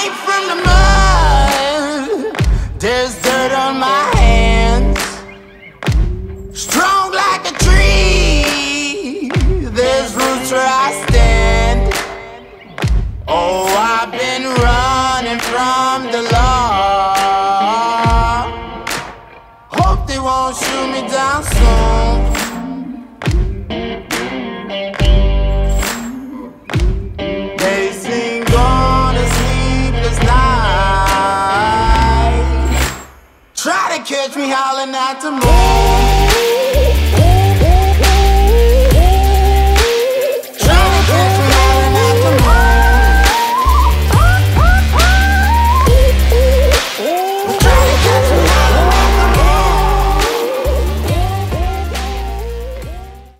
came from the mud. There's dirt on my hands. Strong like a tree. There's roots where I stand. Oh, I've been running from the law. Hope they won't shoot me down soon. gotta catch me howling at the moon.